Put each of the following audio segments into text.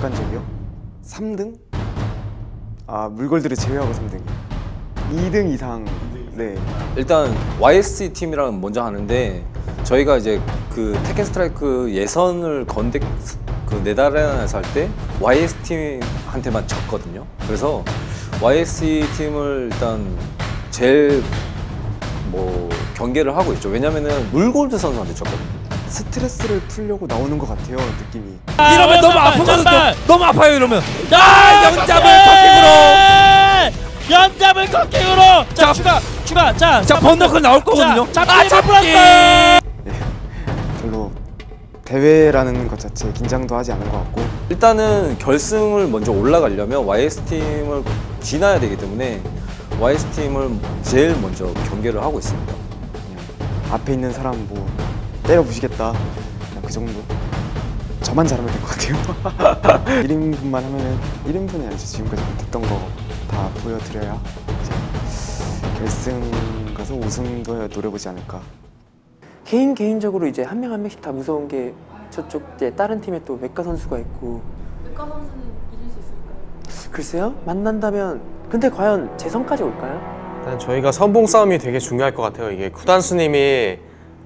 객관적이요? 3등? 아 물골들을 제외하고 3등 2등 이상 네 일단 YSC 팀이랑 먼저 하는데 저희가 이제 그 테켄 스트라이크 예선을 건대 그 네덜란드에서 할 때 YS 팀한테만 졌거든요. 그래서 YSC 팀을 일단 제일 뭐 경계를 하고 있죠. 왜냐면은 물골드 선수한테 졌거든요. 스트레스를 풀려고 나오는 것 같아요 느낌이 이러면 너무 아프거든요. 너무 아파요 이러면. 아, 아, 연잡을 커킹으로. 연잡을 커킹으로. 자, 자, 추가, 추가. 자, 자 번너클 나올 거거든요. 자, 아 잡기. 풀었어요. 별로 대회라는 것 자체에 긴장도 하지 않은 것 같고 일단은 결승을 먼저 올라가려면 YS 팀을 지나야 되기 때문에 YS 팀을 제일 먼저 경계를 하고 있습니다. 앞에 있는 사람 뭐 때려 부시겠다 그냥 그 정도 저만 잘하면 될 것 같아요 1인분만 하면은 1인분이 아니죠 지금까지 못했던 거 다 보여드려야 이제 결승 가서 우승도 노려보지 않을까 개인 개인적으로 이제 한 명 한 명씩 다 무서운 게 저쪽 이제 다른 팀에 또 메카 선수가 있고 외과 선수는 이길 수 있을까요? 글쎄요 만난다면 근데 과연 재선까지 올까요? 일단 저희가 선봉 싸움이 되게 중요할 것 같아요. 이게 쿠단스님이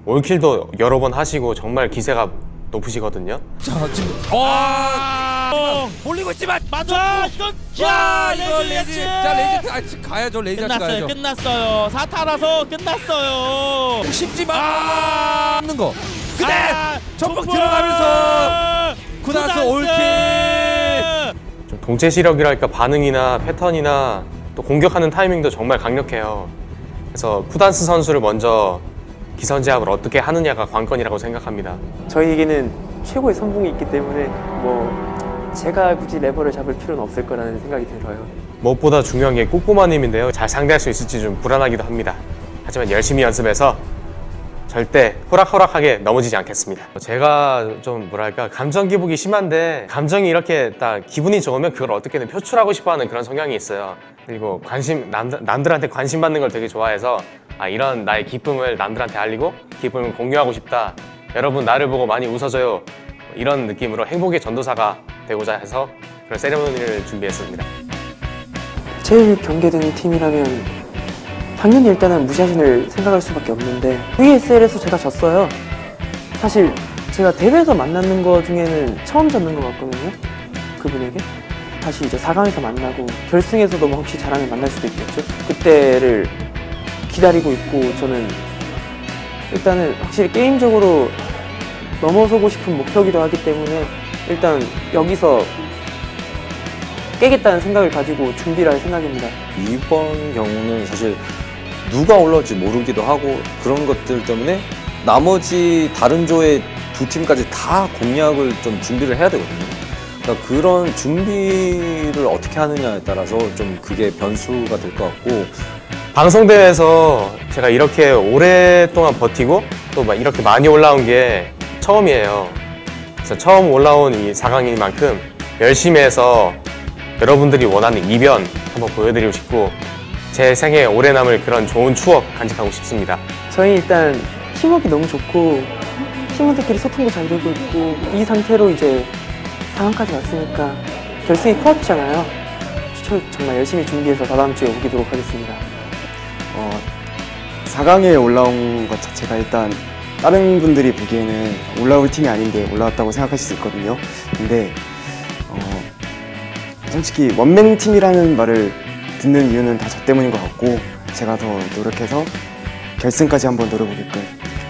올킬도 여러 번 하시고 정말 기세가 높으시거든요. 자 지금 와 올리고 있지만 맞아, 이건 야 야, 이거 예측. 자 레이지 아 가야죠 레이지 끝났어요. 가야죠. 끝났어요. 사타라서 끝났어요. 쉽지만 아. 없는 거. 근데 아, 족보! 들어가면서 쿠단스! 올킬. 좀 동체 시력이랄까 반응이나 패턴이나 또 공격하는 타이밍도 정말 강력해요. 그래서 쿠단스 선수를 먼저 기선 제압을 어떻게 하느냐가 관건이라고 생각합니다. 저희에게는 최고의 선봉이 있기 때문에 뭐 제가 굳이 레버를 잡을 필요는 없을 거라는 생각이 들어요 무엇보다 중요한 게 꼬꼬마님인데요. 잘 상대할 수 있을지 좀 불안하기도 합니다. 하지만 열심히 연습해서 절대 호락호락하게 넘어지지 않겠습니다. 제가 좀 뭐랄까 감정 기복이 심한데 감정이 이렇게 딱 기분이 좋으면 그걸 어떻게든 표출하고 싶어하는 그런 성향이 있어요. 그리고 관심 남, 남들한테 관심 받는 걸 되게 좋아해서 아, 이런 나의 기쁨을 남들한테 알리고 기쁨을 공유하고 싶다. 여러분 나를 보고 많이 웃어줘요. 이런 느낌으로 행복의 전도사가 되고자 해서 그런 세레모니를 준비했습니다. 제일 경계되는 팀이라면 당연히 일단은 무시하신을 생각할 수밖에 없는데 VSL에서 제가 졌어요 사실 제가 대회에서 만나는 거 중에는 처음 졌는 것 같거든요 그분에게 다시 이제 4강에서 만나고 결승에서도 뭐 혹시 잘하면 만날 수도 있겠죠 그때를 기다리고 있고 저는 일단은 확실히 게임적으로 넘어서고 싶은 목표기도 하기 때문에 일단 여기서 깨겠다는 생각을 가지고 준비를 할 생각입니다. 이번 경우는 사실 누가 올라올지 모르기도 하고 그런 것들 때문에 나머지 다른 조의 두 팀까지 다 공략을 좀 준비를 해야 되거든요. 그러니까 그런 준비를 어떻게 하느냐에 따라서 좀 그게 변수가 될 것 같고 방송대회에서 제가 이렇게 오랫동안 버티고 또 막 이렇게 많이 올라온 게 처음이에요. 그래서 처음 올라온 이 4강인 만큼 열심히 해서 여러분들이 원하는 이변 한번 보여드리고 싶고 제 생에 오래 남을 그런 좋은 추억 간직하고 싶습니다. 저희 일단 팀워크 너무 좋고 팀원들끼리 소통도 잘 되고 있고 이 상태로 이제 4강까지 왔으니까 결승이 코앞이잖아요. 저- 정말 열심히 준비해서 다다음 주에 오기도록 하겠습니다. 어, 4강에 올라온 것 자체가 일단 다른 분들이 보기에는 올라올 팀이 아닌데 올라왔다고 생각하실 수 있거든요. 근데 어, 솔직히 원맨 팀이라는 말을 듣는 이유는 다 저 때문인 것 같고 제가 더 노력해서 결승까지 한번 노려보게끔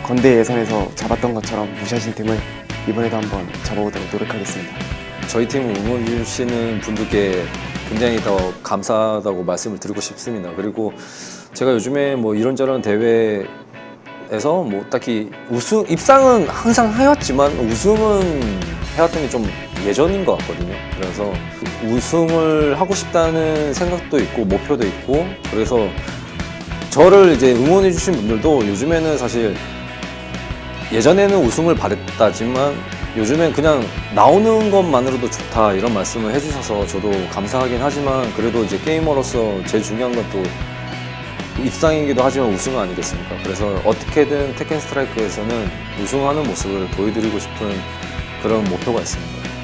건대 예선에서 잡았던 것처럼 무시하신 팀을 이번에도 한번 잡아보도록 노력하겠습니다. 저희 팀을 응원해 주시는 분들께 굉장히 더 감사하다고 말씀을 드리고 싶습니다. 그리고 제가 요즘에 뭐 이런저런 대회에서 뭐 딱히 우승 입상은 항상 하였지만 우승은 해왔던 게 좀 예전인 것 같거든요. 그래서 우승을 하고 싶다는 생각도 있고 목표도 있고 그래서 저를 이제 응원해 주신 분들도 요즘에는 사실 예전에는 우승을 바랬다지만 요즘엔 그냥 나오는 것만으로도 좋다 이런 말씀을 해주셔서 저도 감사하긴 하지만 그래도 이제 게이머로서 제일 중요한 건 또 입상이기도 하지만 우승은 아니겠습니까? 그래서 어떻게든 테켄 스트라이크에서는 우승하는 모습을 보여드리고 싶은 그런 목표가 있습니다.